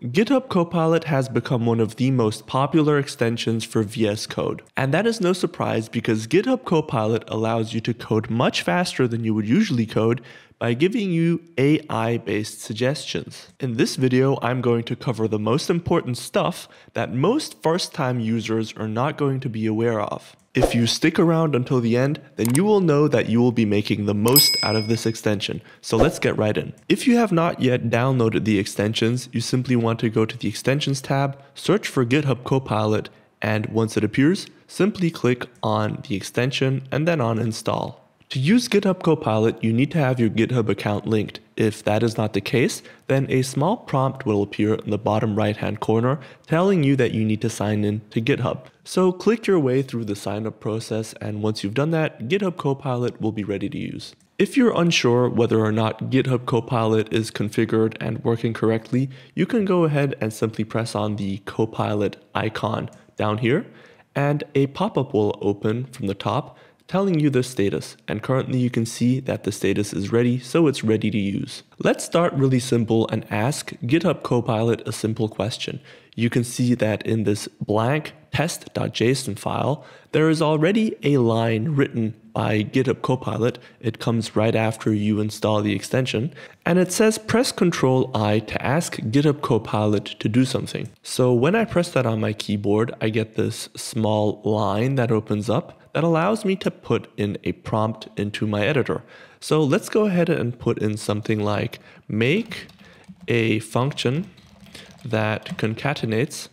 GitHub Copilot has become one of the most popular extensions for VS Code. And that is no surprise because GitHub Copilot allows you to code much faster than you would usually code by giving you AI-based suggestions. In this video, I'm going to cover the most important stuff that most first-time users are not going to be aware of. If you stick around until the end, then you will know that you will be making the most out of this extension. So let's get right in. If you have not yet downloaded the extensions, you simply want to go to the extensions tab, search for GitHub Copilot, and once it appears, simply click on the extension and then on install. To use GitHub Copilot, you need to have your GitHub account linked. If that is not the case, then a small prompt will appear in the bottom right hand corner telling you that you need to sign in to GitHub. So click your way through the sign up process and once you've done that, GitHub Copilot will be ready to use. If you're unsure whether or not GitHub Copilot is configured and working correctly, you can go ahead and simply press on the Copilot icon down here and a pop-up will open from the top telling you the status and currently you can see that the status is ready so it's ready to use. Let's start really simple and ask GitHub Copilot a simple question. You can see that in this blank test.json file there is already a line written by GitHub Copilot. It comes right after you install the extension and it says press Ctrl I to ask GitHub Copilot to do something. So when I press that on my keyboard I get this small line that opens up that allows me to put in a prompt into my editor. So let's go ahead and put in something like make a function that concatenates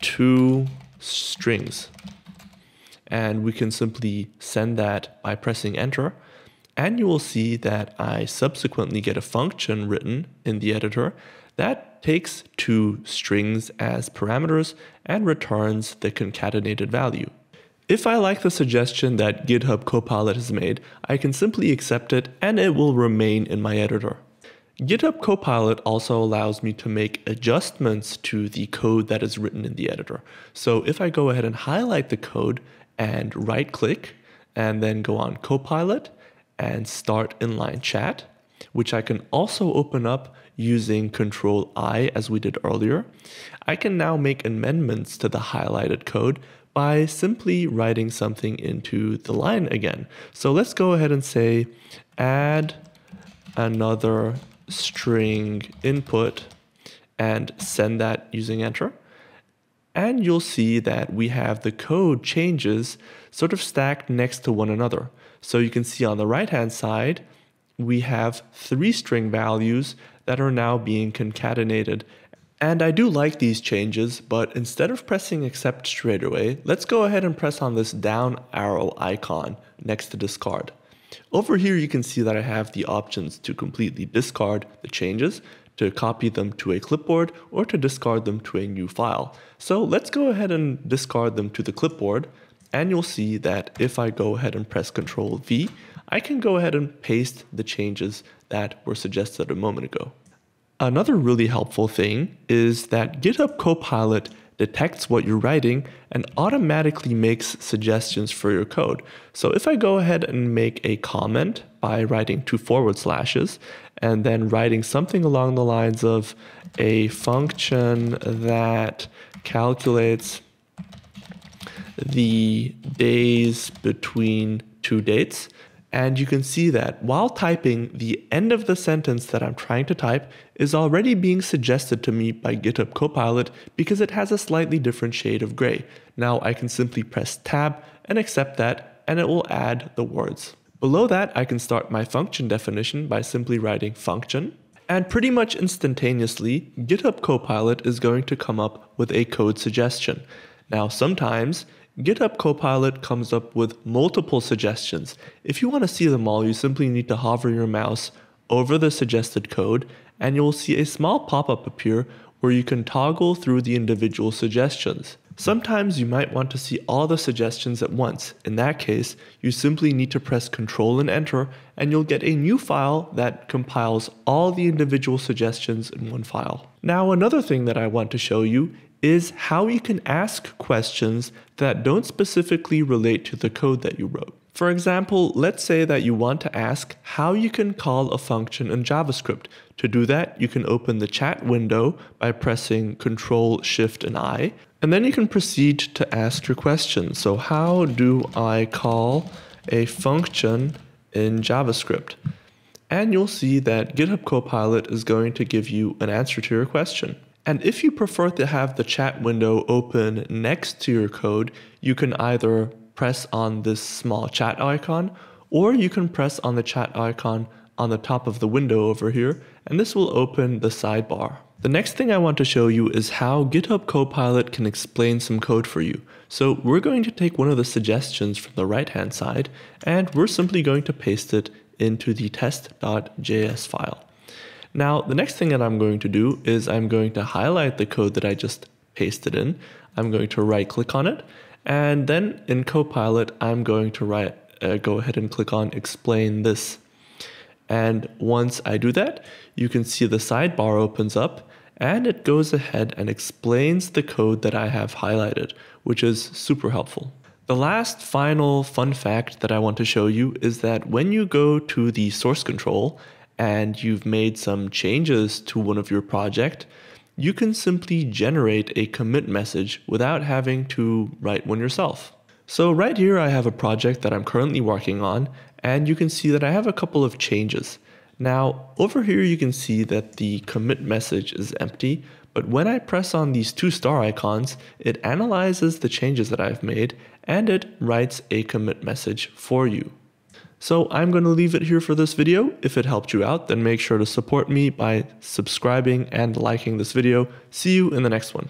two strings. And we can simply send that by pressing enter. And you will see that I subsequently get a function written in the editor that takes two strings as parameters and returns the concatenated value. If I like the suggestion that GitHub Copilot has made, I can simply accept it and it will remain in my editor. GitHub Copilot also allows me to make adjustments to the code that is written in the editor. So if I go ahead and highlight the code and right click and then go on Copilot and start inline chat, which I can also open up using Control I as we did earlier, I can now make amendments to the highlighted code by simply writing something into the line again. So let's go ahead and say add another string input and send that using enter. And you'll see that we have the code changes sort of stacked next to one another. So you can see on the right hand side, we have three string values that are now being concatenated. And I do like these changes, but instead of pressing accept straight away, let's go ahead and press on this down arrow icon next to discard. Over here you can see that I have the options to completely discard the changes, to copy them to a clipboard, or to discard them to a new file. So let's go ahead and discard them to the clipboard, and you'll see that if I go ahead and press Ctrl V, I can go ahead and paste the changes that were suggested a moment ago. Another really helpful thing is that GitHub Copilot detects what you're writing and automatically makes suggestions for your code. So if I go ahead and make a comment by writing two forward slashes and then writing something along the lines of a function that calculates the days between two dates, and you can see that while typing, the end of the sentence that I'm trying to type is already being suggested to me by GitHub Copilot because it has a slightly different shade of gray. Now I can simply press tab and accept that and it will add the words. Below that, I can start my function definition by simply writing function. And pretty much instantaneously, GitHub Copilot is going to come up with a code suggestion. Now, sometimes GitHub Copilot comes up with multiple suggestions. If you want to see them all, you simply need to hover your mouse over the suggested code and you'll see a small pop-up appear where you can toggle through the individual suggestions. Sometimes you might want to see all the suggestions at once. In that case, you simply need to press Ctrl and Enter and you'll get a new file that compiles all the individual suggestions in one file. Now another thing that I want to show you is how you can ask questions that don't specifically relate to the code that you wrote. For example, let's say that you want to ask how you can call a function in JavaScript. To do that, you can open the chat window by pressing Control, Shift, and I, and then you can proceed to ask your question. So how do I call a function in JavaScript? And you'll see that GitHub Copilot is going to give you an answer to your question. And if you prefer to have the chat window open next to your code, you can either press on this small chat icon, or you can press on the chat icon on the top of the window over here, and this will open the sidebar. The next thing I want to show you is how GitHub Copilot can explain some code for you. So we're going to take one of the suggestions from the right hand side, and we're simply going to paste it into the test.js file. Now, the next thing that I'm going to do is I'm going to highlight the code that I just pasted in. I'm going to right click on it and then in Copilot, I'm going to write, uh, go ahead and click on explain this. And once I do that, you can see the sidebar opens up and it goes ahead and explains the code that I have highlighted, which is super helpful. The last final fun fact that I want to show you is that when you go to the source control and you've made some changes to one of your project, you can simply generate a commit message without having to write one yourself. So right here I have a project that I'm currently working on and you can see that I have a couple of changes. Now over here you can see that the commit message is empty but when I press on these two star icons it analyzes the changes that I've made and it writes a commit message for you. So I'm going to leave it here for this video. If it helped you out, then make sure to support me by subscribing and liking this video. See you in the next one.